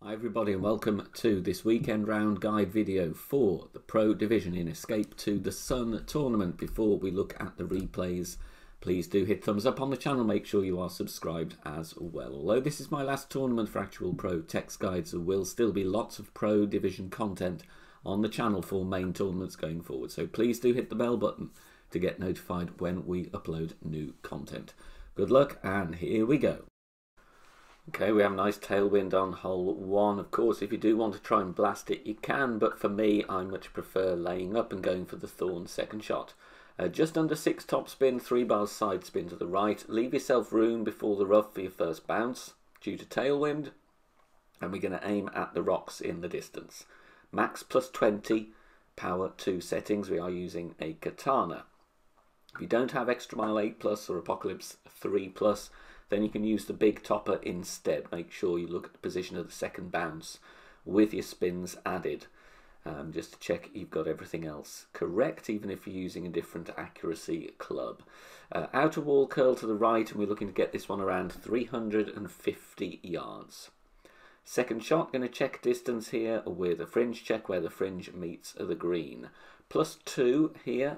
Hi everybody and welcome to this weekend round guide video for the Pro Division in Escape to the Sun tournament. Before we look at the replays, please do hit thumbs up on the channel, make sure you are subscribed as well. Although this is my last tournament for actual Pro text guides, there will still be lots of Pro Division content on the channel for main tournaments going forward. So please do hit the bell button to get notified when we upload new content. Good luck and here we go. Okay, we have a nice tailwind on hole one. Of course, if you do want to try and blast it, you can, but for me, I much prefer laying up and going for the thorn second shot. Uh, just under six top spin, three bars side spin to the right. Leave yourself room before the rough for your first bounce due to tailwind. And we're going to aim at the rocks in the distance. Max plus 20, power 2 settings. We are using a katana. If you don't have Extra Mile 8 Plus or Apocalypse 3 Plus, then you can use the big topper instead. Make sure you look at the position of the second bounce with your spins added. Um, just to check you've got everything else correct, even if you're using a different accuracy club. Uh, outer wall curl to the right, and we're looking to get this one around 350 yards. Second shot, going to check distance here with a fringe check where the fringe meets the green. Plus two here,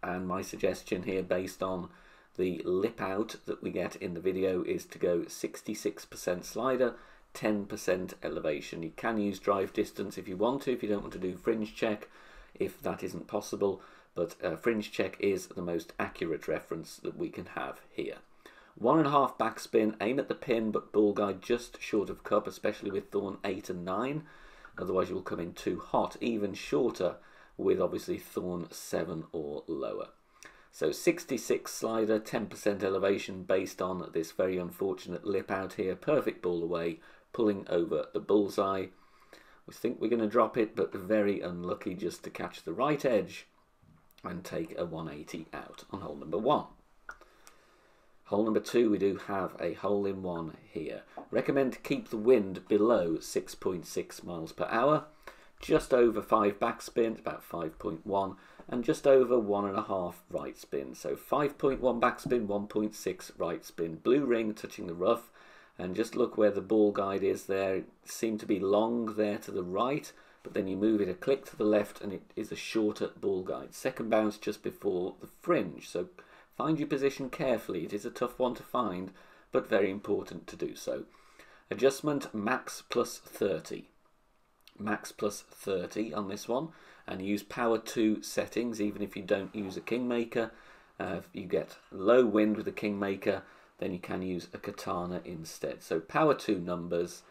and my suggestion here based on the lip out that we get in the video is to go 66% slider, 10% elevation. You can use drive distance if you want to, if you don't want to do fringe check, if that isn't possible, but uh, fringe check is the most accurate reference that we can have here. One and a half backspin, aim at the pin, but ball guide just short of cup, especially with thorn 8 and 9. Otherwise you will come in too hot, even shorter with obviously thorn 7 or lower. So 66 slider, 10% elevation based on this very unfortunate lip out here. Perfect ball away, pulling over the bullseye. We think we're going to drop it, but very unlucky just to catch the right edge and take a 180 out on hole number one. Hole number two, we do have a hole in one here. Recommend to keep the wind below 6.6 miles per hour. Just over five backspin, about 5.1 and just over one and a half right spin. So 5.1 backspin, 1.6 right spin. Blue ring touching the rough. And just look where the ball guide is there. It seemed to be long there to the right, but then you move it a click to the left and it is a shorter ball guide. Second bounce just before the fringe. So find your position carefully. It is a tough one to find, but very important to do so. Adjustment max plus 30. Max plus 30 on this one and use power 2 settings even if you don't use a Kingmaker. Uh, if you get low wind with a Kingmaker then you can use a Katana instead. So power 2 numbers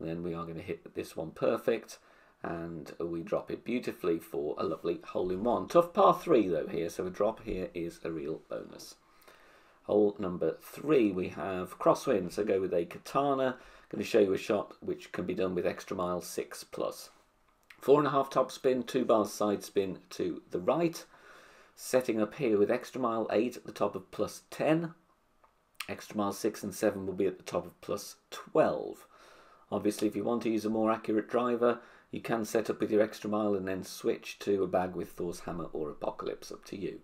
then we are going to hit this one perfect and we drop it beautifully for a lovely hole in one. Tough par 3 though here so a drop here is a real bonus. Hole number 3 we have crosswind so go with a Katana. Going to show you a shot which can be done with extra mile 6 plus. Four and a half top spin, two bars side spin to the right. Setting up here with extra mile 8 at the top of plus 10. Extra mile 6 and 7 will be at the top of plus 12. Obviously, if you want to use a more accurate driver, you can set up with your extra mile and then switch to a bag with Thor's Hammer or Apocalypse, up to you.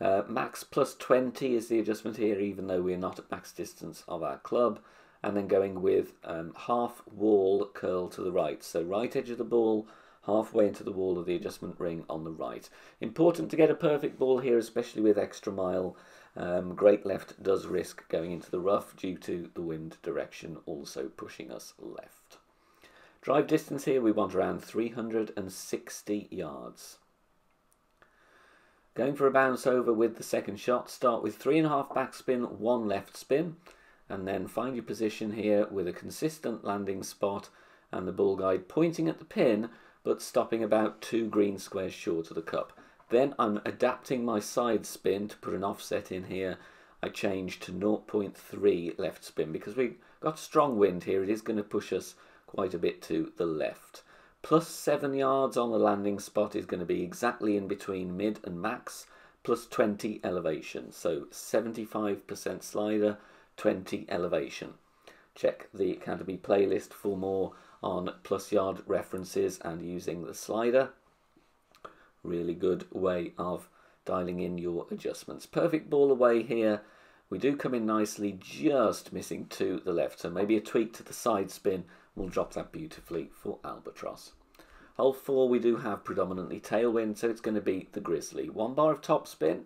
Uh, max plus 20 is the adjustment here, even though we're not at max distance of our club and then going with um, half wall curl to the right. So right edge of the ball, halfway into the wall of the adjustment ring on the right. Important to get a perfect ball here, especially with extra mile. Um, great left does risk going into the rough due to the wind direction also pushing us left. Drive distance here, we want around 360 yards. Going for a bounce over with the second shot, start with three and a half backspin, one left spin and then find your position here with a consistent landing spot and the ball guide pointing at the pin but stopping about two green squares short of the cup. Then I'm adapting my side spin to put an offset in here. I change to 0.3 left spin because we've got strong wind here. It is going to push us quite a bit to the left. Plus 7 yards on the landing spot is going to be exactly in between mid and max. Plus 20 elevation. So 75% slider, 20 elevation. Check the Academy playlist for more on plus yard references and using the slider. Really good way of dialing in your adjustments. Perfect ball away here. We do come in nicely, just missing to the left. So maybe a tweak to the side spin We'll drop that beautifully for Albatross. Hole 4 we do have predominantly tailwind, so it's going to be the Grizzly. One bar of topspin,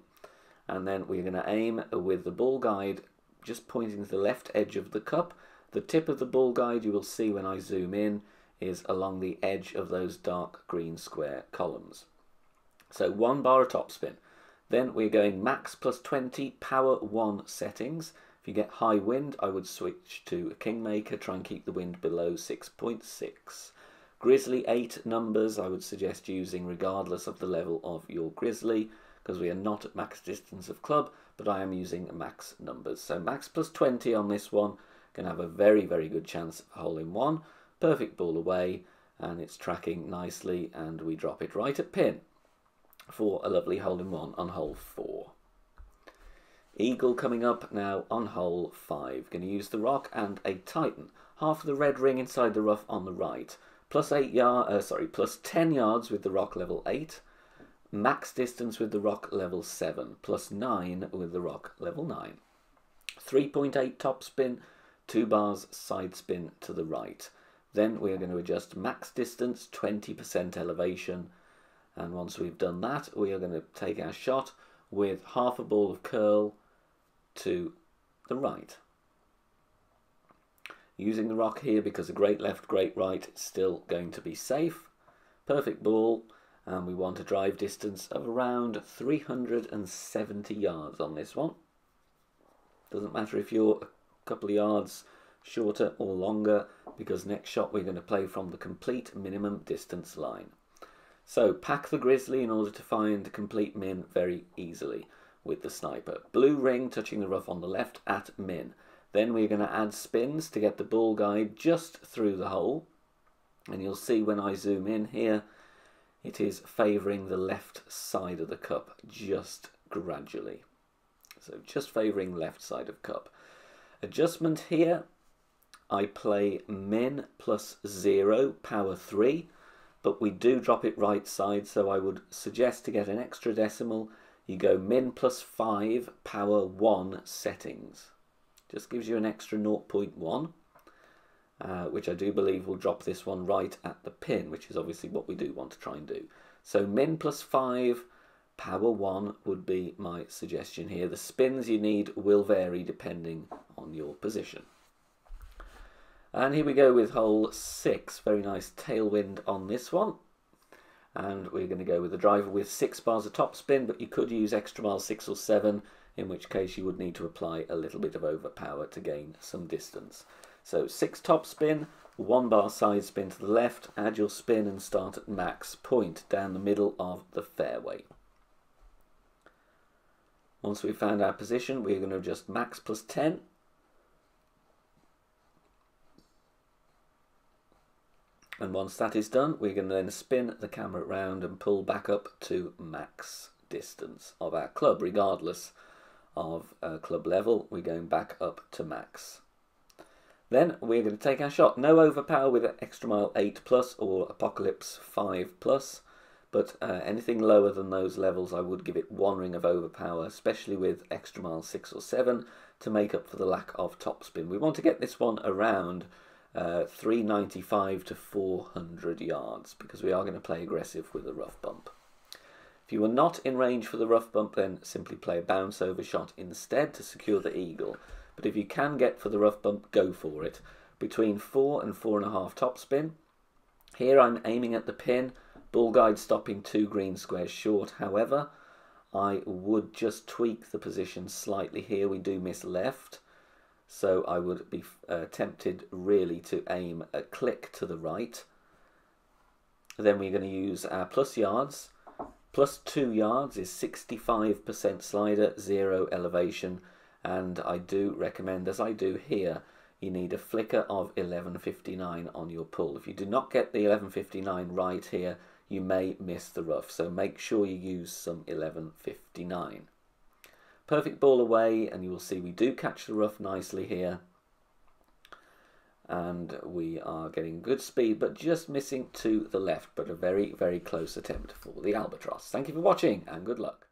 and then we're going to aim with the ball guide just pointing to the left edge of the cup. The tip of the ball guide you will see when I zoom in is along the edge of those dark green square columns. So one bar of topspin. Then we're going max plus 20 power 1 settings. If you get high wind, I would switch to a Kingmaker, try and keep the wind below 6.6. Grizzly 8 numbers I would suggest using regardless of the level of your Grizzly because we are not at max distance of club, but I am using max numbers. So max plus 20 on this one, can have a very, very good chance of hole in one. Perfect ball away, and it's tracking nicely, and we drop it right at pin for a lovely hole in one on hole four. Eagle coming up now on hole five. Going to use the rock and a titan. Half of the red ring inside the rough on the right. Plus eight yard, uh, sorry, plus ten yards with the rock level eight. Max distance with the rock level seven. Plus nine with the rock level nine. 3.8 top spin, two bars side spin to the right. Then we are going to adjust max distance, 20% elevation, and once we've done that, we are going to take our shot with half a ball of curl to the right. Using the rock here because a great left, great right still going to be safe. Perfect ball, and we want a drive distance of around 370 yards on this one. Doesn't matter if you're a couple of yards shorter or longer because next shot we're going to play from the complete minimum distance line. So pack the Grizzly in order to find complete min very easily with the sniper. Blue ring touching the rough on the left at min. Then we're going to add spins to get the ball guide just through the hole. And you'll see when I zoom in here, it is favouring the left side of the cup just gradually. So just favouring left side of cup. Adjustment here, I play min plus 0, power 3 but we do drop it right side, so I would suggest to get an extra decimal, you go min plus 5 power 1 settings. Just gives you an extra 0.1, uh, which I do believe will drop this one right at the pin, which is obviously what we do want to try and do. So min plus 5 power 1 would be my suggestion here. The spins you need will vary depending on your position. And here we go with hole six. Very nice tailwind on this one. And we're going to go with the driver with six bars of topspin, but you could use extra miles six or seven, in which case you would need to apply a little bit of overpower to gain some distance. So six top spin, one bar side spin to the left, add your spin and start at max point down the middle of the fairway. Once we've found our position, we're going to adjust max plus 10 And once that is done, we can then spin the camera around and pull back up to max distance of our club, regardless of uh, club level. We're going back up to max. Then we're going to take our shot. No overpower with Extra Mile 8 plus or Apocalypse 5 plus, but uh, anything lower than those levels, I would give it one ring of overpower, especially with Extra Mile 6 or 7 to make up for the lack of topspin. We want to get this one around uh, 395 to 400 yards because we are going to play aggressive with a rough bump. If you are not in range for the rough bump, then simply play a bounce over shot instead to secure the eagle. But if you can get for the rough bump, go for it. Between 4 and 4.5 topspin. Here I'm aiming at the pin, ball guide stopping two green squares short. However, I would just tweak the position slightly here. We do miss left. So I would be uh, tempted really to aim a click to the right. Then we're going to use our plus yards. Plus 2 yards is 65% slider, 0 elevation. And I do recommend, as I do here, you need a flicker of 1159 on your pull. If you do not get the 1159 right here, you may miss the rough. So make sure you use some 1159. Perfect ball away, and you will see we do catch the rough nicely here. And we are getting good speed, but just missing to the left, but a very, very close attempt for the Albatross. Thank you for watching, and good luck.